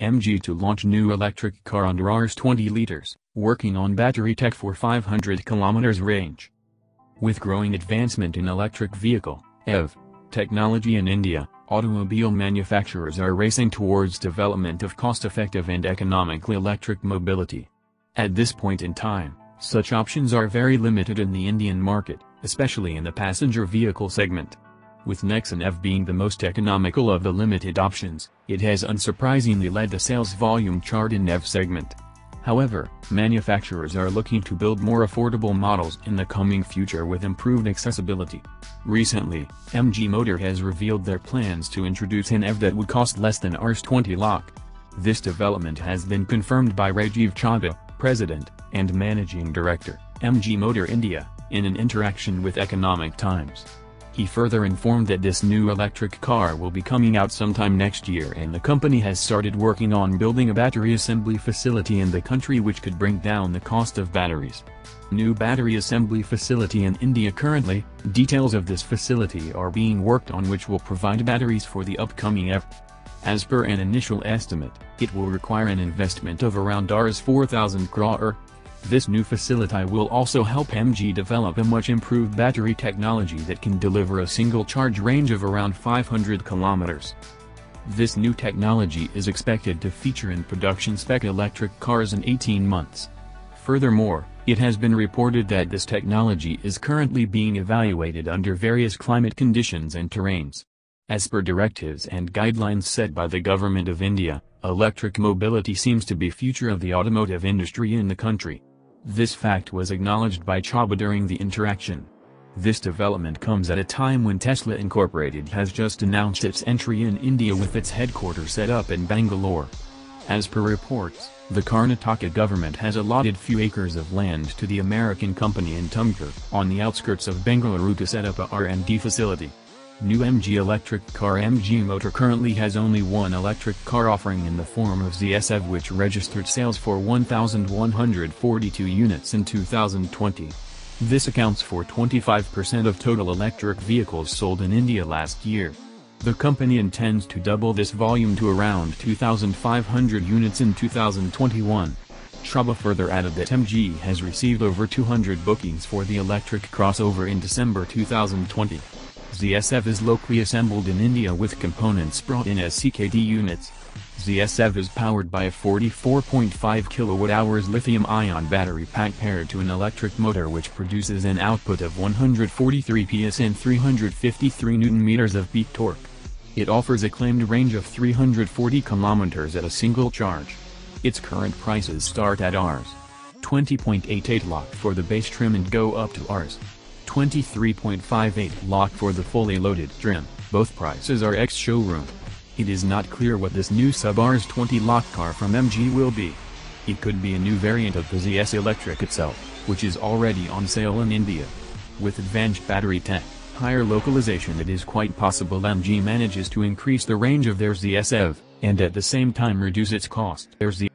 MG to launch new electric car under Rs 20 liters, working on battery tech for 500 kilometers range. With growing advancement in electric vehicle, EV, technology in India, automobile manufacturers are racing towards development of cost-effective and economically electric mobility. At this point in time, such options are very limited in the Indian market, especially in the passenger vehicle segment. With Nexon EV being the most economical of the limited options, it has unsurprisingly led the sales volume chart in EV segment. However, manufacturers are looking to build more affordable models in the coming future with improved accessibility. Recently, MG Motor has revealed their plans to introduce an EV that would cost less than Rs 20 lakh. This development has been confirmed by Rajeev Chaba, President and Managing Director, MG Motor India, in an interaction with Economic Times. He further informed that this new electric car will be coming out sometime next year and the company has started working on building a battery assembly facility in the country which could bring down the cost of batteries. New battery assembly facility in India currently, details of this facility are being worked on which will provide batteries for the upcoming EV. As per an initial estimate, it will require an investment of around Rs 4,000 crore, this new facility will also help MG develop a much improved battery technology that can deliver a single charge range of around 500 kilometers. This new technology is expected to feature in production spec electric cars in 18 months. Furthermore, it has been reported that this technology is currently being evaluated under various climate conditions and terrains. As per directives and guidelines set by the Government of India, electric mobility seems to be future of the automotive industry in the country. This fact was acknowledged by Chaba during the interaction. This development comes at a time when Tesla Incorporated has just announced its entry in India with its headquarters set up in Bangalore. As per reports, the Karnataka government has allotted few acres of land to the American company in Tumkur on the outskirts of Bengaluru to set up a R&D facility. New MG electric car MG Motor currently has only one electric car offering in the form of ZSEV which registered sales for 1,142 units in 2020. This accounts for 25% of total electric vehicles sold in India last year. The company intends to double this volume to around 2,500 units in 2021. Chaba further added that MG has received over 200 bookings for the electric crossover in December 2020. ZSEV is locally assembled in India with components brought in as CKD units. ZSEV is powered by a 44.5 kWh lithium-ion battery pack paired to an electric motor which produces an output of 143 PS and 353 Nm of peak torque. It offers a claimed range of 340 km at a single charge. Its current prices start at Rs. 20.88 lakh for the base trim and go up to Rs. 23.58 lakh for the fully loaded trim, both prices are ex-showroom. It is not clear what this new sub-Rs 20 lakh car from MG will be. It could be a new variant of the ZS Electric itself, which is already on sale in India. With advanced battery tech, higher localization it is quite possible MG manages to increase the range of their ZSEV, and at the same time reduce its cost. Their ZS